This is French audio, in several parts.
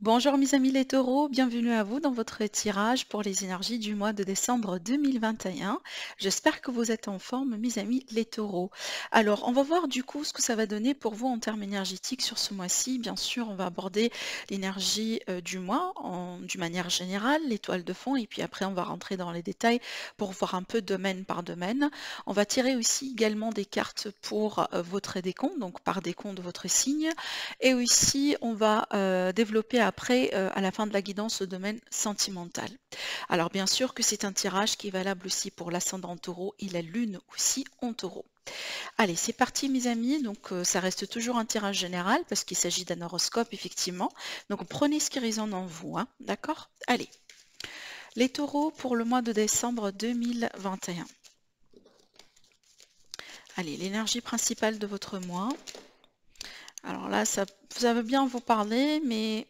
Bonjour mes amis les taureaux, bienvenue à vous dans votre tirage pour les énergies du mois de décembre 2021. J'espère que vous êtes en forme mes amis les taureaux. Alors on va voir du coup ce que ça va donner pour vous en termes énergétiques sur ce mois-ci. Bien sûr on va aborder l'énergie euh, du mois d'une manière générale, l'étoile de fond et puis après on va rentrer dans les détails pour voir un peu domaine par domaine. On va tirer aussi également des cartes pour euh, votre décompte, donc par décompte de votre signe et aussi on va euh, développer après, euh, à la fin de la guidance, au domaine sentimental. Alors bien sûr que c'est un tirage qui est valable aussi pour l'ascendant taureau et la lune aussi en taureau. Allez, c'est parti mes amis. Donc euh, ça reste toujours un tirage général parce qu'il s'agit d'un horoscope effectivement. Donc prenez ce qui résonne en vous, hein, d'accord? Allez. Les taureaux pour le mois de décembre 2021. Allez, l'énergie principale de votre mois. Alors là, ça, ça veut bien vous parler, mais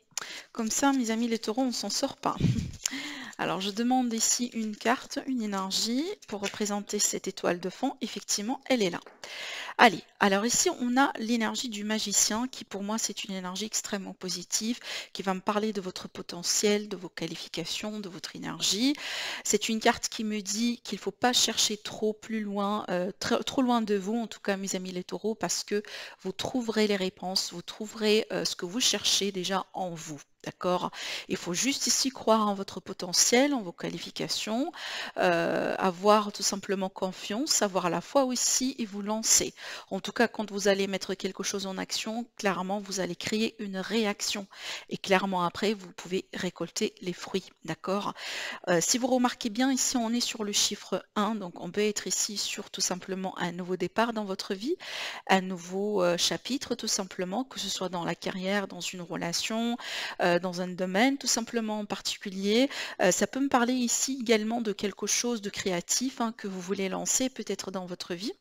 comme ça, mes amis les taureaux, on s'en sort pas. Alors, je demande ici une carte, une énergie pour représenter cette étoile de fond. Effectivement, elle est là. Allez, alors ici, on a l'énergie du magicien qui, pour moi, c'est une énergie extrêmement positive qui va me parler de votre potentiel, de vos qualifications, de votre énergie. C'est une carte qui me dit qu'il ne faut pas chercher trop plus loin, euh, trop loin de vous, en tout cas, mes amis les taureaux, parce que vous trouverez les réponses, vous trouverez euh, ce que vous cherchez déjà en vous. D'accord? Il faut juste ici croire en votre potentiel, en vos qualifications, euh, avoir tout simplement confiance, savoir la foi aussi et vous lancer. En tout cas, quand vous allez mettre quelque chose en action, clairement, vous allez créer une réaction. Et clairement, après, vous pouvez récolter les fruits. D'accord? Euh, Si vous remarquez bien, ici, on est sur le chiffre 1. Donc, on peut être ici sur tout simplement un nouveau départ dans votre vie, un nouveau euh, chapitre, tout simplement, que ce soit dans la carrière, dans une relation, dans un domaine tout simplement en particulier. Euh, ça peut me parler ici également de quelque chose de créatif hein, que vous voulez lancer peut-être dans votre vie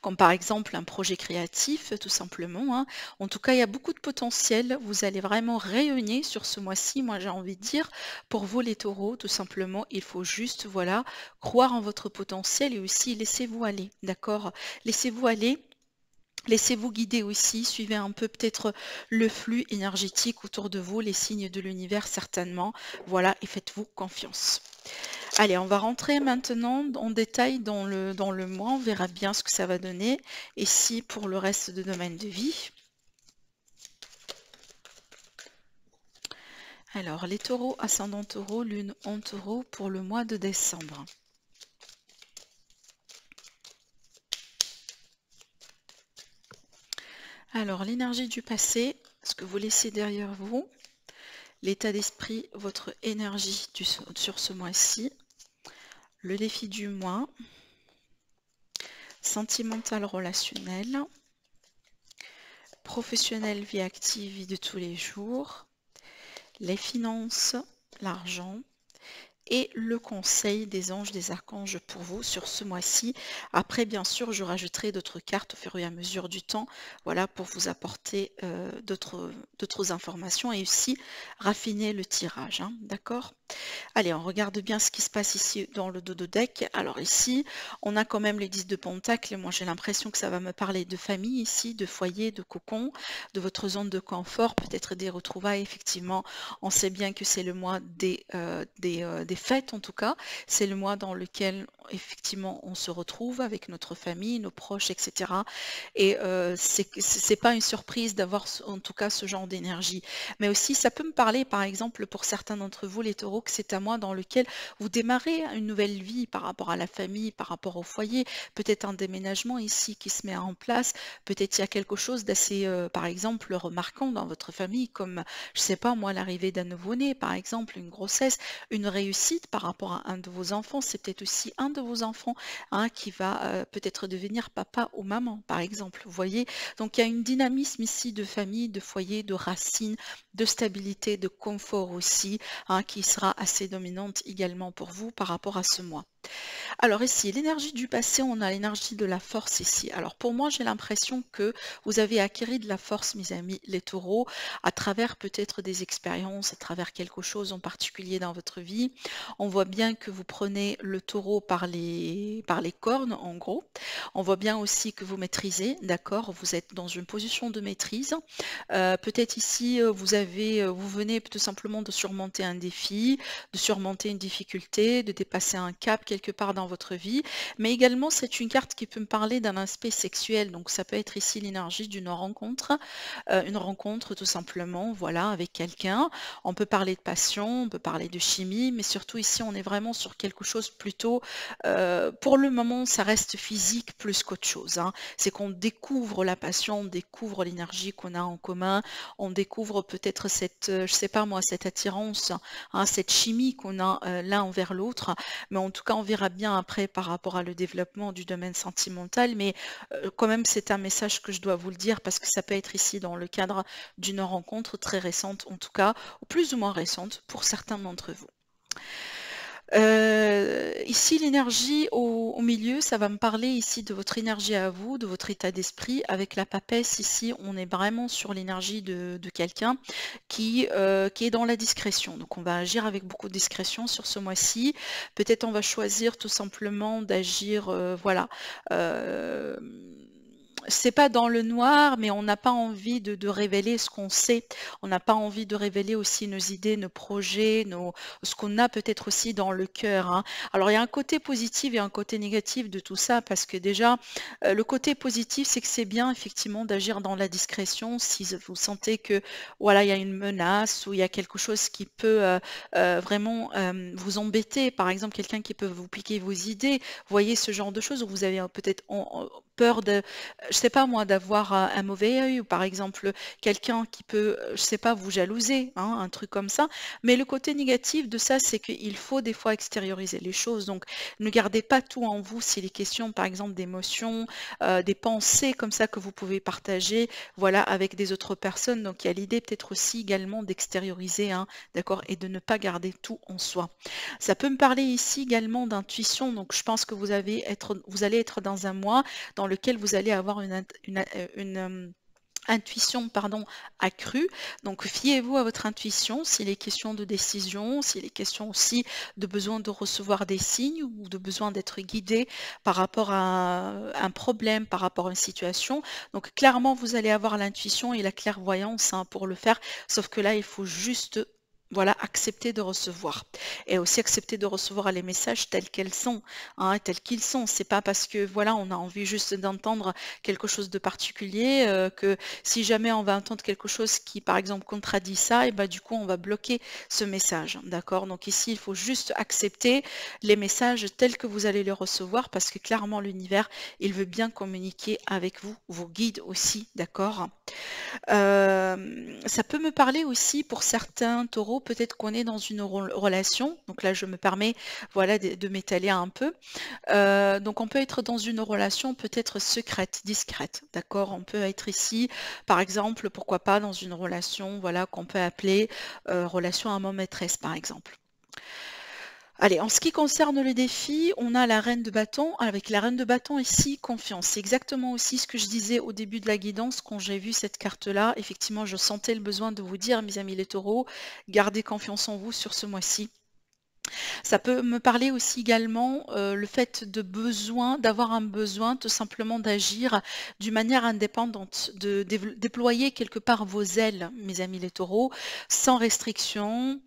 comme par exemple un projet créatif, tout simplement. Hein. En tout cas, il y a beaucoup de potentiel. Vous allez vraiment rayonner sur ce mois-ci, moi j'ai envie de dire. Pour vous les taureaux, tout simplement, il faut juste, voilà, croire en votre potentiel et aussi laissez-vous aller, d'accord? Laissez-vous aller Laissez-vous guider aussi, suivez un peu peut-être le flux énergétique autour de vous, les signes de l'univers certainement. Voilà, et faites-vous confiance. Allez, on va rentrer maintenant en détail dans le, mois. On verra bien ce que ça va donner. Et si pour le reste de domaine de vie. Alors, les taureaux, ascendant taureau, lune en taureau pour le mois de décembre. Alors, l'énergie du passé, ce que vous laissez derrière vous, l'état d'esprit, votre énergie sur ce mois-ci, le défi du mois, sentimental relationnel, professionnel vie active, vie de tous les jours, les finances, l'argent, et le conseil des anges, des archanges pour vous sur ce mois-ci. Après, bien sûr, je rajouterai d'autres cartes au fur et à mesure du temps, voilà, pour vous apporter euh, d'autres informations et aussi raffiner le tirage, hein, d'accord? Allez, on regarde bien ce qui se passe ici dans le dos de deck. Alors ici, on a quand même les 10 de Pentacle. Moi, j'ai l'impression que ça va me parler de famille ici, de foyer, de cocon, de votre zone de confort, peut-être des retrouvailles. Effectivement, on sait bien que c'est le mois des, euh, euh, fêtes, en tout cas. C'est le mois dans lequel, effectivement, on se retrouve avec notre famille, nos proches, etc. Et euh, c'est pas une surprise d'avoir, en tout cas, ce genre d'énergie. Mais aussi, ça peut me parler, par exemple, pour certains d'entre vous, les taureaux, que c'est un mois dans lequel vous démarrez une nouvelle vie par rapport à la famille, par rapport au foyer, peut-être un déménagement ici qui se met en place, peut-être il y a quelque chose d'assez, euh, par exemple, remarquant dans votre famille, comme, je sais pas, moi, l'arrivée d'un nouveau-né, par exemple, une grossesse, une réussite par rapport à un de vos enfants, c'est peut-être aussi un de vos enfants hein, qui va euh, peut-être devenir papa ou maman, par exemple, vous voyez. Donc il y a une dynamisme ici de famille, de foyer, de racines, de stabilité, de confort aussi, hein, qui sera assez dominante également pour vous par rapport à ce mois. Alors ici, l'énergie du passé, on a l'énergie de la force ici. Alors pour moi, j'ai l'impression que vous avez acquis de la force, mes amis, les taureaux, à travers peut-être des expériences, à travers quelque chose en particulier dans votre vie. On voit bien que vous prenez le taureau par les, par les cornes, en gros. On voit bien aussi que vous maîtrisez, d'accord? Vous êtes dans une position de maîtrise. Euh, peut-être ici, euh, vous avez, euh, vous venez tout simplement de surmonter un défi, de surmonter une difficulté, de dépasser un cap quelque part dans votre vie. Mais également, c'est une carte qui peut me parler d'un aspect sexuel. Donc, ça peut être ici l'énergie d'une rencontre, une rencontre tout simplement, voilà, avec quelqu'un. On peut parler de passion, on peut parler de chimie, mais surtout ici, on est vraiment sur quelque chose plutôt, pour le moment, ça reste physique plus qu'autre chose. Hein. C'est qu'on découvre la passion, on découvre l'énergie qu'on a en commun, on découvre peut-être cette, je sais pas moi, cette attirance, hein, cette chimie qu'on a l'un envers l'autre, mais en tout cas, on verra bien après par rapport à le développement du domaine sentimental, mais quand même, c'est un message que je dois vous le dire parce que ça peut être ici dans le cadre d'une rencontre très récente, en tout cas, ou plus ou moins récente pour certains d'entre vous. Euh, ici, l'énergie au, milieu, ça va me parler ici de votre énergie à vous, de votre état d'esprit. Avec la papesse, ici, on est vraiment sur l'énergie de, quelqu'un qui, euh, qui est dans la discrétion. Donc, on va agir avec beaucoup de discrétion sur ce mois-ci. Peut-être on va choisir tout simplement d'agir, euh, voilà c'est pas dans le noir, mais on n'a pas envie de, révéler ce qu'on sait. On n'a pas envie de révéler aussi nos idées, nos projets, ce qu'on a peut-être aussi dans le cœur. Hein. Alors il y a un côté positif et un côté négatif de tout ça, parce que déjà, euh, le côté positif, c'est que c'est bien effectivement d'agir dans la discrétion si vous sentez que voilà, il y a une menace ou il y a quelque chose qui peut euh, euh, vraiment vous embêter. Par exemple, quelqu'un qui peut vous piquer vos idées. Voyez ce genre de choses où vous avez peut-être peur de, je sais pas moi, d'avoir un mauvais œil ou par exemple quelqu'un qui peut, je sais pas, vous jalouser, hein, un truc comme ça. Mais le côté négatif de ça, c'est qu'il faut des fois extérioriser les choses. Donc, ne gardez pas tout en vous si les questions, par exemple, d'émotions, euh, des pensées comme ça que vous pouvez partager, voilà, avec des autres personnes. Donc, il y a l'idée peut-être aussi également d'extérioriser, hein, d'accord, et de ne pas garder tout en soi. Ça peut me parler ici également d'intuition. Donc, je pense que vous, avez être, vous allez être dans un mois lequel vous allez avoir une, une, euh, intuition pardon, accrue. Donc fiez-vous à votre intuition s'il est question de décision, s'il est question aussi de besoin de recevoir des signes ou de besoin d'être guidé par rapport à un problème, par rapport à une situation. Donc clairement, vous allez avoir l'intuition et la clairvoyance hein, pour le faire, sauf que là, il faut juste voilà, accepter de recevoir. Et aussi accepter de recevoir les messages tels qu'elles sont, hein, tels qu'ils sont. C'est pas parce que voilà, on a envie juste d'entendre quelque chose de particulier euh, que si jamais on va entendre quelque chose qui, par exemple, contradit ça, et bah du coup, on va bloquer ce message. D'accord? Donc ici, il faut juste accepter les messages tels que vous allez les recevoir parce que clairement, l'univers, il veut bien communiquer avec vous, vos guides aussi. D'accord? Euh, Ça peut me parler aussi pour certains taureaux peut-être qu'on est dans une relation. Donc là, je me permets voilà, de, m'étaler un peu. Euh, donc on peut être dans une relation peut-être secrète, discrète. D'accord? On peut être ici, par exemple, pourquoi pas dans une relation voilà, qu'on peut appeler euh, relation amant-maîtresse, par exemple. Allez, en ce qui concerne le défi, on a la reine de bâton. Avec la reine de bâton ici, confiance. C'est exactement aussi ce que je disais au début de la guidance quand j'ai vu cette carte-là. Effectivement, je sentais le besoin de vous dire, mes amis les taureaux, gardez confiance en vous sur ce mois-ci. Ça peut me parler aussi également euh, le fait de besoin, d'avoir un besoin tout simplement d'agir d'une manière indépendante, de déployer quelque part vos ailes, mes amis les taureaux, sans restriction,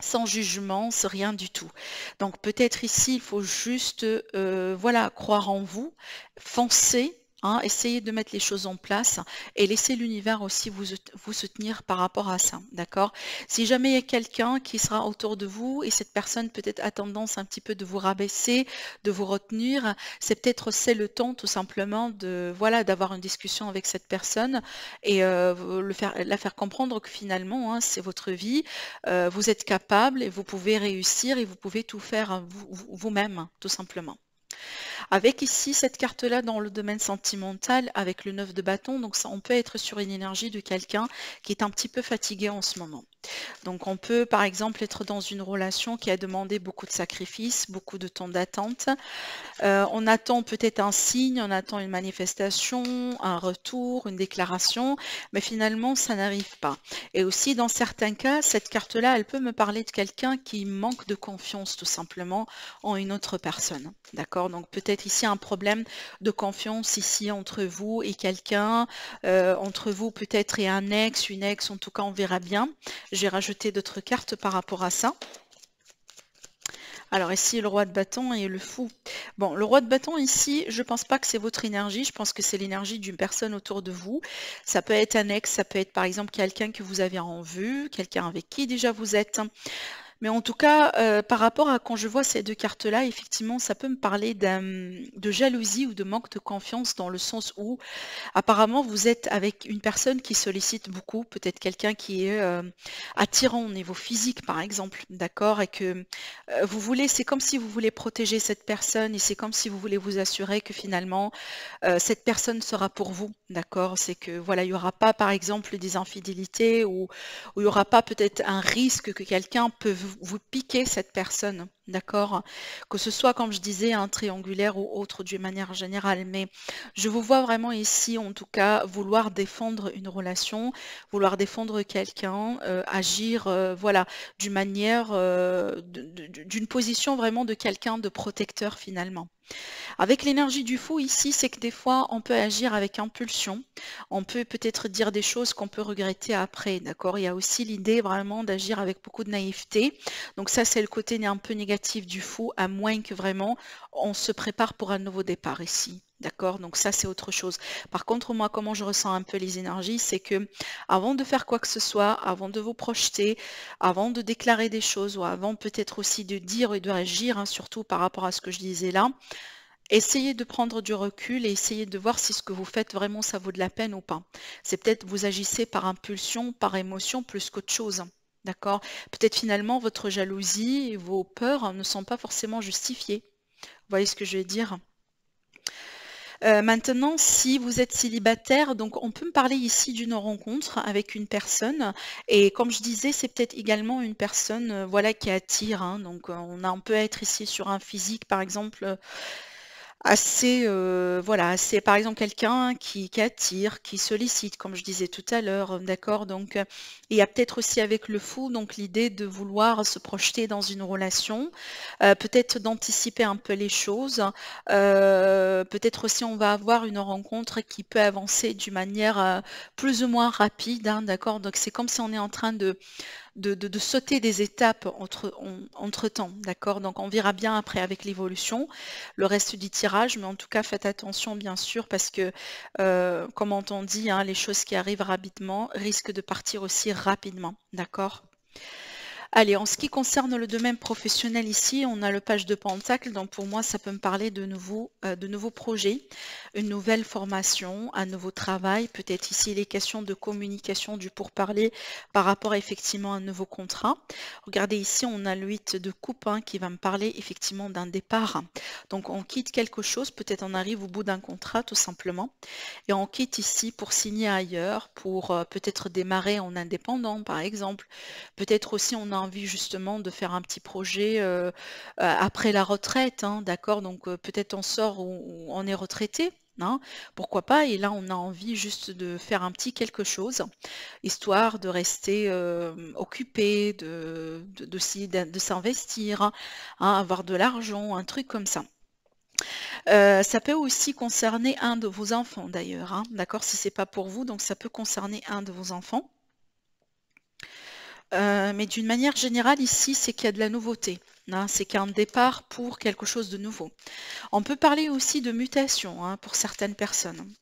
sans jugement, sans rien du tout. Donc peut-être ici, il faut juste euh, voilà, croire en vous, foncer Hein, essayez de mettre les choses en place et laissez l'univers aussi vous, soutenir par rapport à ça, d'accord? Si jamais il y a quelqu'un qui sera autour de vous et cette personne peut-être a tendance un petit peu de vous rabaisser, de vous retenir, c'est peut-être c'est le temps tout simplement de voilà d'avoir une discussion avec cette personne et euh, la faire comprendre que finalement hein, c'est votre vie, euh, vous êtes capable et vous pouvez réussir et vous pouvez tout faire vous-même tout simplement. Avec ici cette carte-là dans le domaine sentimental avec le 9 de bâton, donc on peut être sur une énergie de quelqu'un qui est un petit peu fatigué en ce moment. Donc on peut par exemple être dans une relation qui a demandé beaucoup de sacrifices, beaucoup de temps d'attente. Euh, on attend peut-être un signe, on attend une manifestation, un retour, une déclaration, mais finalement ça n'arrive pas. Et aussi dans certains cas, cette carte-là, elle peut me parler de quelqu'un qui manque de confiance tout simplement en une autre personne. D'accord? Donc peut-être ici un problème de confiance ici entre vous et quelqu'un, euh, entre vous peut-être et un ex, une ex, en tout cas on verra bien. J'ai rajouté d'autres cartes par rapport à ça. Alors ici, le roi de bâton et le fou. Bon, le roi de bâton ici, je ne pense pas que c'est votre énergie, je pense que c'est l'énergie d'une personne autour de vous. Ça peut être un ex, ça peut être par exemple quelqu'un que vous avez en vue, quelqu'un avec qui déjà vous êtes. Mais en tout cas, euh, par rapport à quand je vois ces deux cartes-là, effectivement, ça peut me parler de jalousie ou de manque de confiance dans le sens où apparemment vous êtes avec une personne qui sollicite beaucoup, peut-être quelqu'un qui est euh, attirant au niveau physique, par exemple, d'accord, et que euh, vous voulez, c'est comme si vous voulez protéger cette personne et c'est comme si vous voulez vous assurer que finalement cette personne sera pour vous, d'accord. C'est que voilà, il n'y aura pas, par exemple, des infidélités ou, ou il n'y aura pas peut-être un risque que quelqu'un peut vous piquez cette personne, d'accord Que ce soit, comme je disais, un triangulaire ou autre d'une manière générale. Mais je vous vois vraiment ici, en tout cas, vouloir défendre une relation, vouloir défendre quelqu'un, euh, agir, euh, voilà, d'une manière, euh, d'une position vraiment de quelqu'un de protecteur finalement. Avec l'énergie du fou ici, c'est que des fois, on peut agir avec impulsion. On peut peut-être dire des choses qu'on peut regretter après, d'accord? Il y a aussi l'idée vraiment d'agir avec beaucoup de naïveté. Donc ça, c'est le côté un peu négatif du fou, à moins que vraiment on se prépare pour un nouveau départ ici. D'accord? Donc ça, c'est autre chose. Par contre, moi, comment je ressens un peu les énergies, c'est que avant de faire quoi que ce soit, avant de vous projeter, avant de déclarer des choses, ou avant peut-être aussi de dire et de réagir, hein, surtout par rapport à ce que je disais là, essayez de prendre du recul et essayez de voir si ce que vous faites vraiment ça vaut de la peine ou pas. C'est peut-être vous agissez par impulsion, par émotion plus qu'autre chose. D'accord Peut-être finalement votre jalousie vos peurs ne sont pas forcément justifiées. Vous voyez ce que je veux dire? Euh, maintenant, si vous êtes célibataire, donc on peut me parler ici d'une rencontre avec une personne. Et comme je disais, c'est peut-être également une personne euh, voilà, qui attire. Hein. donc on, a, on peut être ici sur un physique, par exemple assez, euh, voilà, c'est par exemple quelqu'un qui, attire, qui sollicite, comme je disais tout à l'heure, d'accord Donc, euh, il y a peut-être aussi avec le fou, donc l'idée de vouloir se projeter dans une relation, euh, peut-être d'anticiper un peu les choses, peut-être aussi on va avoir une rencontre qui peut avancer d'une manière plus ou moins rapide, hein, d'accord Donc, c'est comme si on est en train de de, sauter des étapes entre, entre temps, d'accord? Donc on verra bien après avec l'évolution le reste du tirage, mais en tout cas faites attention bien sûr parce que, euh, comme on dit, hein, les choses qui arrivent rapidement risquent de partir aussi rapidement, d'accord? Allez, en ce qui concerne le domaine professionnel ici, on a le page de Pentacle, donc pour moi ça peut me parler de nouveaux, euh, de nouveaux projets, une nouvelle formation, un nouveau travail, peut-être ici les questions de communication du pourparler par rapport à effectivement un nouveau contrat. Regardez ici, on a le 8 de coupe hein, qui va me parler effectivement d'un départ. Donc on quitte quelque chose, peut-être on arrive au bout d'un contrat tout simplement, et on quitte ici pour signer ailleurs, pour euh, peut-être démarrer en indépendant par exemple, peut-être aussi on a envie justement de faire un petit projet euh, euh, après la retraite, hein, d'accord? Donc euh, peut-être on sort ou on est retraité, hein, pourquoi pas? Et là, on a envie juste de faire un petit quelque chose, histoire de rester occupé, de, de, s'investir, hein, avoir de l'argent, un truc comme ça. ça peut aussi concerner un de vos enfants d'ailleurs, d'accord? Si c'est pas pour vous, donc ça peut concerner un de vos enfants. Euh, mais d'une manière générale, ici, c'est qu'il y a de la nouveauté. Hein. c'est qu'il départ pour quelque chose de nouveau. On peut parler aussi de mutation hein, pour certaines personnes.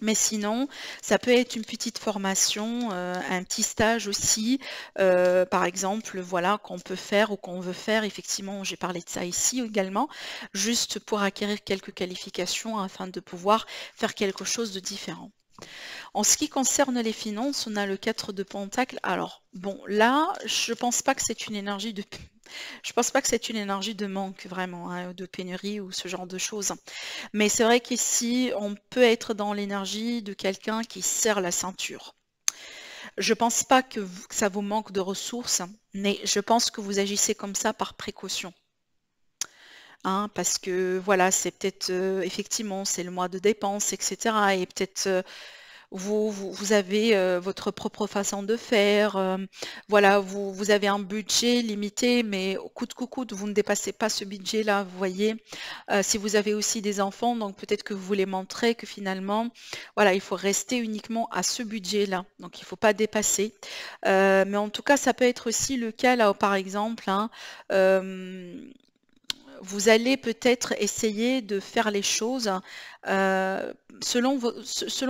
Mais sinon, ça peut être une petite formation, euh, un petit stage aussi, euh, par exemple, voilà, qu'on peut faire ou qu'on veut faire. Effectivement, j'ai parlé de ça ici également, juste pour acquérir quelques qualifications afin de pouvoir faire quelque chose de différent. En ce qui concerne les finances, on a le 4 de Pentacle. Alors, bon, là, je pense pas que c'est une énergie de... Je pense pas que c'est une énergie de manque vraiment, hein, de pénurie ou ce genre de choses. Mais c'est vrai qu'ici, on peut être dans l'énergie de quelqu'un qui serre la ceinture. Je pense pas que ça vous manque de ressources, mais je pense que vous agissez comme ça par précaution. Hein, parce que voilà, c'est peut-être euh, effectivement c'est le mois de dépenses, etc. Et peut-être euh, vous, vous, avez euh, votre propre façon de faire. voilà, vous, vous avez un budget limité, mais au coup de coucou, vous ne dépassez pas ce budget-là, vous voyez. si vous avez aussi des enfants, donc peut-être que vous voulez montrer que finalement, voilà, il faut rester uniquement à ce budget-là. Donc il ne faut pas dépasser. mais en tout cas, ça peut être aussi le cas là, par exemple. Hein, vous allez peut-être essayer de faire les choses euh, selon,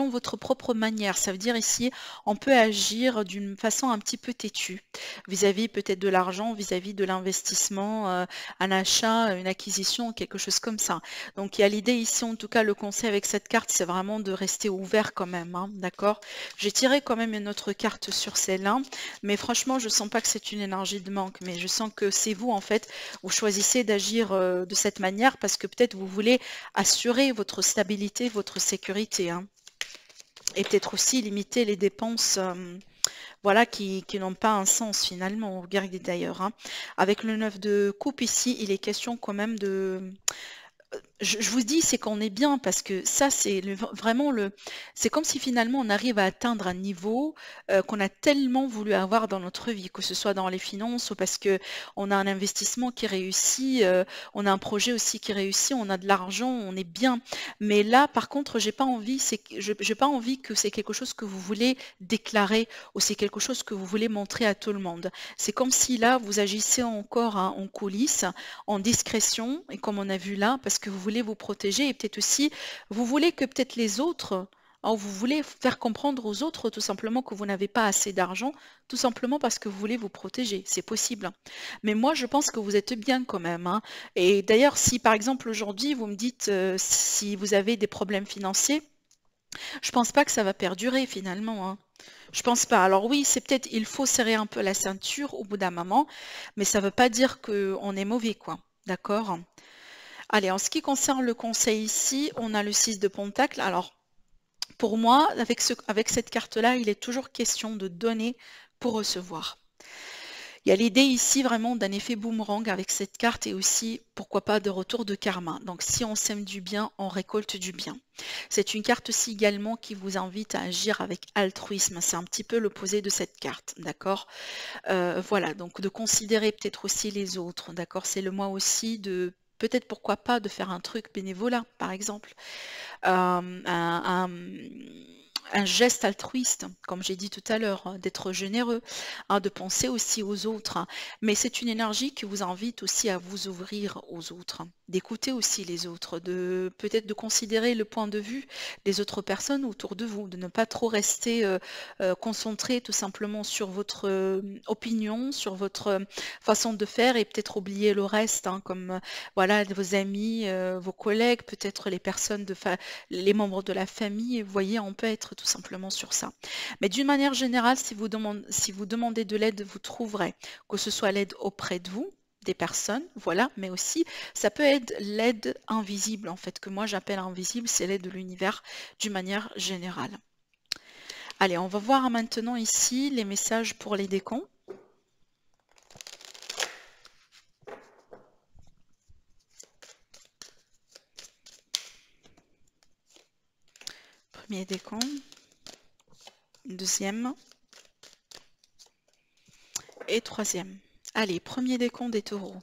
votre propre manière. Ça veut dire ici, on peut agir d'une façon un petit peu têtue, vis-à-vis peut-être de l'argent, vis-à-vis de l'investissement, euh, un achat, une acquisition, quelque chose comme ça. Donc il y a l'idée ici, en tout cas, le conseil avec cette carte, c'est vraiment de rester ouvert quand même, hein, d'accord? J'ai tiré quand même une autre carte sur celle-là, mais franchement, je sens pas que c'est une énergie de manque, mais je sens que c'est vous, en fait, vous choisissez d'agir euh, de cette manière parce que peut-être vous voulez assurer votre stabilité votre sécurité. Hein. Et peut-être aussi limiter les dépenses euh, voilà, qui, n'ont pas un sens finalement. Regardez d'ailleurs. Hein. Avec le 9 de coupe ici, il est question quand même de je, vous dis, c'est qu'on est bien parce que ça, c'est vraiment le. C'est comme si finalement on arrive à atteindre un niveau euh, qu'on a tellement voulu avoir dans notre vie, que ce soit dans les finances ou parce que on a un investissement qui réussit, euh, on a un projet aussi qui réussit, on a de l'argent, on est bien. Mais là, par contre, j'ai pas envie, c'est, je, j'ai pas envie que c'est quelque chose que vous voulez déclarer ou c'est quelque chose que vous voulez montrer à tout le monde. C'est comme si là, vous agissez encore hein, en coulisses, en discrétion, et comme on a vu là, parce que vous voulez vous protéger et peut-être aussi vous voulez que peut-être les autres, hein, vous voulez faire comprendre aux autres tout simplement que vous n'avez pas assez d'argent, tout simplement parce que vous voulez vous protéger. C'est possible. Mais moi, je pense que vous êtes bien quand même. Hein. Et d'ailleurs, si par exemple aujourd'hui, vous me dites euh, si vous avez des problèmes financiers, je pense pas que ça va perdurer finalement. Hein. Je pense pas. Alors oui, c'est peut-être il faut serrer un peu la ceinture au bout d'un moment, mais ça veut pas dire qu'on est mauvais, quoi. D'accord? Allez, en ce qui concerne le conseil ici, on a le 6 de Pentacle. Alors, pour moi, avec, ce, avec cette carte-là, il est toujours question de donner pour recevoir. Il y a l'idée ici vraiment d'un effet boomerang avec cette carte et aussi, pourquoi pas, de retour de karma. Donc si on sème du bien, on récolte du bien. C'est une carte aussi également qui vous invite à agir avec altruisme. C'est un petit peu l'opposé de cette carte, d'accord? Euh, Voilà, donc de considérer peut-être aussi les autres, d'accord? C'est le mois aussi de peut-être pourquoi pas de faire un truc bénévolat, par exemple. Euh, geste altruiste, comme j'ai dit tout à l'heure, hein, d'être généreux, hein, de penser aussi aux autres. Hein. Mais c'est une énergie qui vous invite aussi à vous ouvrir aux autres, d'écouter aussi les autres, de peut-être de considérer le point de vue des autres personnes autour de vous, de ne pas trop rester euh, euh, concentré tout simplement sur votre euh, opinion, sur votre façon de faire et peut-être oublier le reste, comme voilà vos amis, vos collègues, peut-être les personnes les membres de la famille. Vous voyez, on peut être tout simplement sur ça. Mais d'une manière générale, si vous, demandez, si vous demandez de l'aide, vous trouverez que ce soit l'aide auprès de vous, des personnes, voilà, mais aussi ça peut être l'aide invisible en fait, que moi j'appelle invisible, c'est l'aide de l'univers d'une manière générale. Allez, on va voir maintenant ici les messages pour les décons. Premier décompte deuxième et troisième. Allez, premier décompte des taureaux.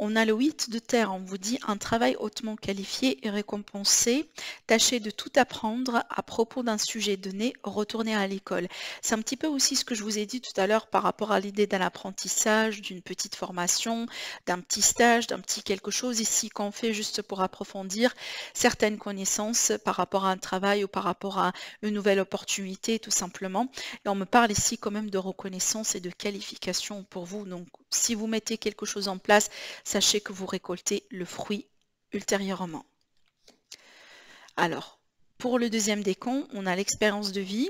On a le 8 de terre, on vous dit un travail hautement qualifié et récompensé. Tâchez de tout apprendre à propos d'un sujet donné, retournez à l'école. C'est un petit peu aussi ce que je vous ai dit tout à l'heure par rapport à l'idée d'un apprentissage, d'une petite formation, d'un petit stage, d'un petit quelque chose ici qu'on fait juste pour approfondir certaines connaissances par rapport à un travail ou par rapport à une nouvelle opportunité tout simplement. Et on me parle ici quand même de reconnaissance et de qualification pour vous. Donc si vous mettez quelque chose en place, sachez que vous récoltez le fruit ultérieurement. Alors, Pour le deuxième décompte, on a l'expérience de vie.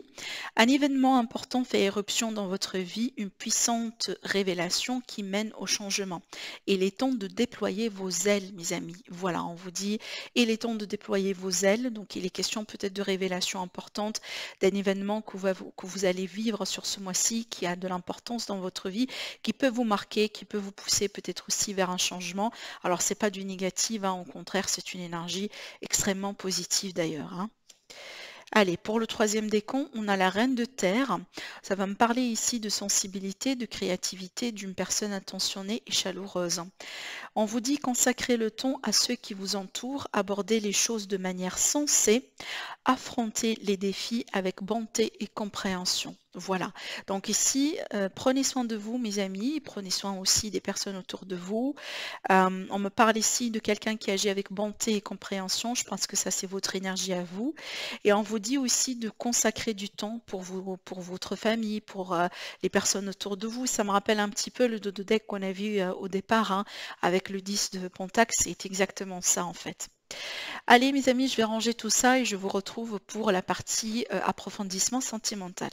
Un événement important fait éruption dans votre vie, une puissante révélation qui mène au changement. Il est temps de déployer vos ailes, mes amis. Voilà, on vous dit, il est temps de déployer vos ailes. Donc, il est question peut-être de révélation importante, d'un événement que vous, allez vivre sur ce mois-ci, qui a de l'importance dans votre vie, qui peut vous marquer, qui peut vous pousser peut-être aussi vers un changement. Alors, c'est pas du négatif, hein, au contraire, c'est une énergie extrêmement positive d'ailleurs. Hein. Allez, pour le troisième décompte, on a la reine de terre. Ça va me parler ici de sensibilité, de créativité d'une personne attentionnée et chaleureuse. On vous dit consacrer le ton à ceux qui vous entourent, aborder les choses de manière sensée, affronter les défis avec bonté et compréhension. Voilà. Donc ici, euh, prenez soin de vous, mes amis. Prenez soin aussi des personnes autour de vous. Euh, on me parle ici de quelqu'un qui agit avec bonté et compréhension. Je pense que ça, c'est votre énergie à vous. Et on vous dit aussi de consacrer du temps pour, vous, pour votre famille, pour euh, les personnes autour de vous. Ça me rappelle un petit peu le dodo deck qu'on a vu au départ hein, avec le 10 de Pontac. C'est exactement ça, en fait. Allez, mes amis, je vais ranger tout ça et je vous retrouve pour la partie approfondissement sentimental.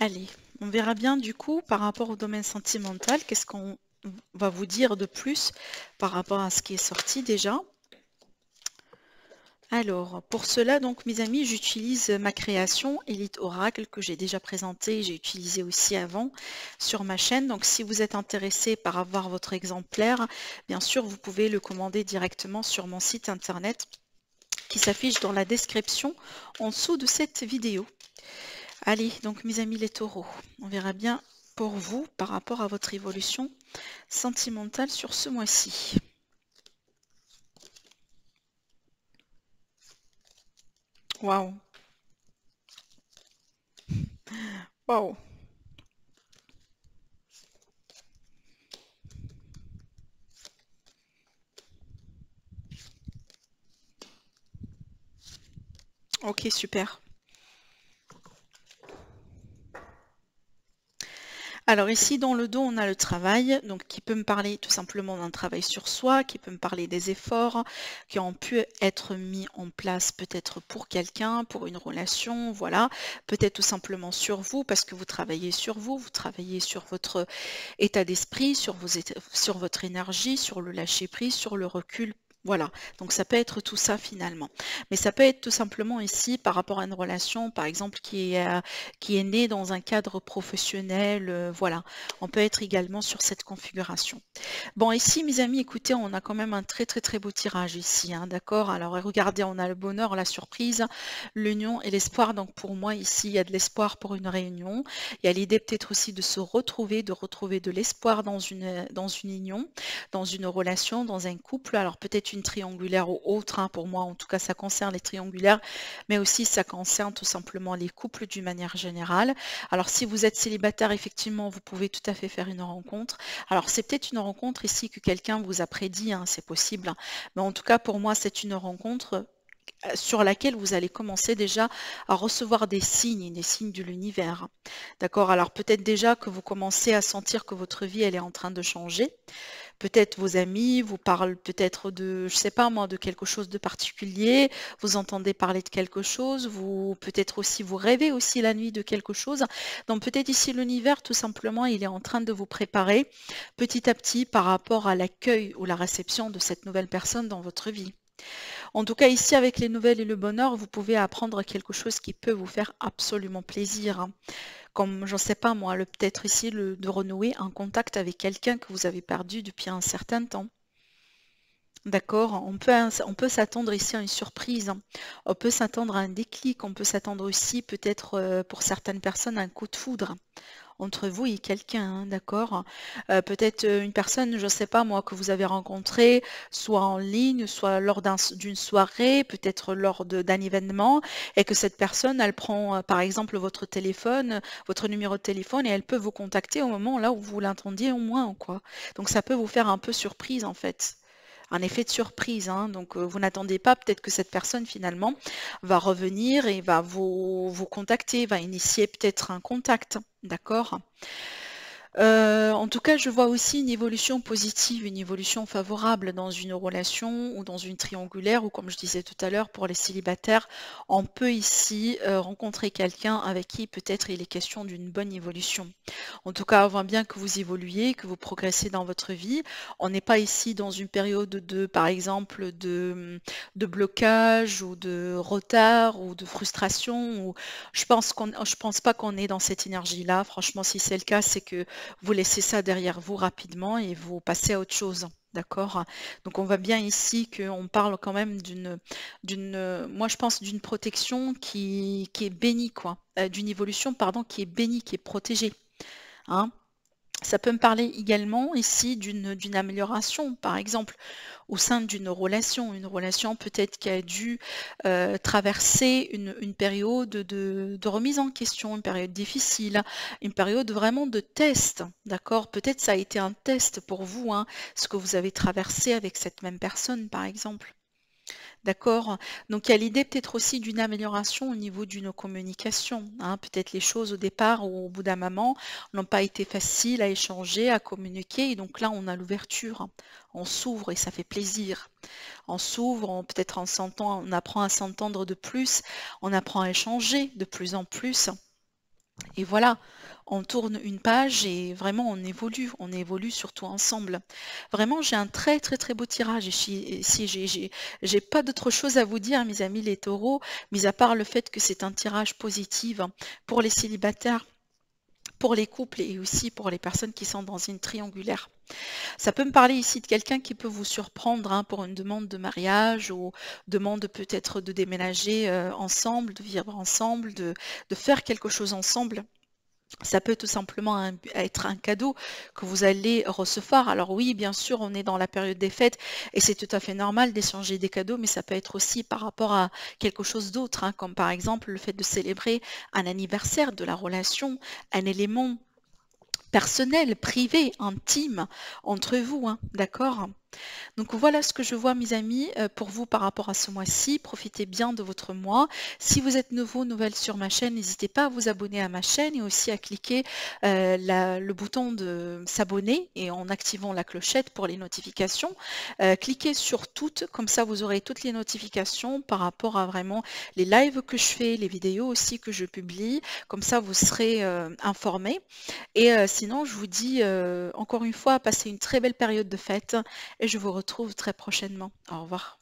Allez, on verra bien du coup par rapport au domaine sentimental, qu'est-ce qu'on va vous dire de plus par rapport à ce qui est sorti déjà. Alors, pour cela, donc, mes amis, j'utilise ma création Elite Oracle que j'ai déjà présentée, j'ai utilisé aussi avant sur ma chaîne. Donc, si vous êtes intéressé par avoir votre exemplaire, bien sûr, vous pouvez le commander directement sur mon site internet qui s'affiche dans la description en dessous de cette vidéo. Allez, donc mes amis les taureaux, on verra bien pour vous par rapport à votre évolution sentimentale sur ce mois-ci. Waouh Waouh Ok, super. Alors ici, dans le dos, on a le travail, donc qui peut me parler tout simplement d'un travail sur soi, qui peut me parler des efforts qui ont pu être mis en place peut-être pour quelqu'un, pour une relation, voilà, peut-être tout simplement sur vous, parce que vous travaillez sur vous, vous travaillez sur votre état d'esprit, sur, sur votre énergie, sur le lâcher-prise, sur le recul voilà, donc ça peut être tout ça finalement. Mais ça peut être tout simplement ici par rapport à une relation, par exemple, qui est, euh, née dans un cadre professionnel. Euh, voilà, on peut être également sur cette configuration. Bon, ici, mes amis, écoutez, on a quand même un très très très beau tirage ici, hein, d'accord? Alors regardez, on a le bonheur, la surprise, l'union et l'espoir. Donc pour moi, ici, il y a de l'espoir pour une réunion. Il y a l'idée peut-être aussi de se retrouver, de retrouver de l'espoir dans une, dans une union, dans une relation, dans un couple. Alors peut-être une triangulaire ou autre, hein, pour moi en tout cas ça concerne les triangulaires, mais aussi ça concerne tout simplement les couples d'une manière générale. Alors si vous êtes célibataire, effectivement, vous pouvez tout à fait faire une rencontre. Alors c'est peut-être une rencontre ici que quelqu'un vous a prédit, hein, c'est possible, hein. mais en tout cas pour moi c'est une rencontre sur laquelle vous allez commencer déjà à recevoir des signes, des signes de l'univers. D'accord? Alors peut-être déjà que vous commencez à sentir que votre vie, elle est en train de changer. Peut-être vos amis vous parlent peut-être de, je sais pas moi, de quelque chose de particulier, vous entendez parler de quelque chose, vous peut-être aussi vous rêvez aussi la nuit de quelque chose. Donc peut-être ici l'univers tout simplement, il est en train de vous préparer petit à petit par rapport à l'accueil ou la réception de cette nouvelle personne dans votre vie. En tout cas, ici, avec les nouvelles et le bonheur, vous pouvez apprendre quelque chose qui peut vous faire absolument plaisir. Hein comme, j'en sais pas moi, peut-être ici de renouer un contact avec quelqu'un que vous avez perdu depuis un certain temps. D'accord? On peut, on peut s'attendre ici à une surprise. Hein. On peut s'attendre à un déclic. On peut s'attendre aussi peut-être euh, pour certaines personnes à un coup de foudre entre vous et quelqu'un, hein, d'accord? Euh, Peut-être euh, une personne, je ne sais pas moi, que vous avez rencontrée, soit en ligne, soit lors d'une soirée, peut-être lors d'un événement, et que cette personne, elle prend euh, par exemple votre téléphone, votre numéro de téléphone, et elle peut vous contacter au moment là où vous l'entendiez au moins, quoi. Donc ça peut vous faire un peu surprise en fait un effet de surprise. Hein. Donc vous n'attendez pas peut-être que cette personne finalement va revenir et va vous, vous contacter, va initier peut-être un contact. D'accord? Euh, en tout cas, je vois aussi une évolution positive, une évolution favorable dans une relation ou dans une triangulaire, ou comme je disais tout à l'heure, pour les célibataires, on peut ici euh, rencontrer quelqu'un avec qui peut-être il est question d'une bonne évolution. En tout cas, on voit bien que vous évoluez, que vous progressez dans votre vie. On n'est pas ici dans une période de, par exemple, de, de blocage ou de retard ou de frustration. Ou je pense qu'on, je pense pas qu'on est dans cette énergie-là. Franchement, si c'est le cas, c'est que vous laissez ça derrière vous rapidement et vous passez à autre chose. D'accord? Donc on voit bien ici qu'on parle quand même d'une, d'une, moi je pense d'une protection qui, qui est bénie, quoi. Euh, d'une évolution, pardon, qui est bénie, qui est protégée. Hein? Ça peut me parler également ici d'une amélioration, par exemple, au sein d'une relation. Une relation peut-être qui a dû euh, traverser une, période de, remise en question, une période difficile, une période vraiment de test, d'accord? Peut-être ça a été un test pour vous, hein, ce que vous avez traversé avec cette même personne, par exemple. D'accord Donc il y a l'idée peut-être aussi d'une amélioration au niveau d'une communication. hein. Peut-être les choses au départ ou au bout d'un moment n'ont pas été faciles à échanger, à communiquer. Et donc là, on a l'ouverture. On s'ouvre et ça fait plaisir. On s'ouvre, peut-être en on apprend à s'entendre de plus, on apprend à échanger de plus en plus. Et voilà, on tourne une page et vraiment on évolue, on évolue surtout ensemble. Vraiment, j'ai un très très très beau tirage ici. Si j'ai pas d'autre chose à vous dire, mes amis les taureaux, mis à part le fait que c'est un tirage positif pour les célibataires pour les couples et aussi pour les personnes qui sont dans une triangulaire. Ça peut me parler ici de quelqu'un qui peut vous surprendre hein, pour une demande de mariage ou demande peut-être de déménager euh, ensemble, de vivre ensemble, de, faire quelque chose ensemble. Ça peut tout simplement être un cadeau que vous allez recevoir. Alors oui, bien sûr, on est dans la période des fêtes et c'est tout à fait normal d'échanger des cadeaux, mais ça peut être aussi par rapport à quelque chose d'autre, hein, comme par exemple le fait de célébrer un anniversaire de la relation, un élément personnel, privé, intime entre vous, hein, d'accord? Donc voilà ce que je vois mes amis euh, pour vous par rapport à ce mois-ci. Profitez bien de votre mois. Si vous êtes nouveau, nouvelle sur ma chaîne, n'hésitez pas à vous abonner à ma chaîne et aussi à cliquer euh, le bouton de s'abonner et en activant la clochette pour les notifications. Euh, cliquez sur toutes, comme ça vous aurez toutes les notifications par rapport à vraiment les lives que je fais, les vidéos aussi que je publie. Comme ça vous serez informés. Et sinon, je vous dis encore une fois, passez une très belle période de fête et je vous retrouve très prochainement. Au revoir.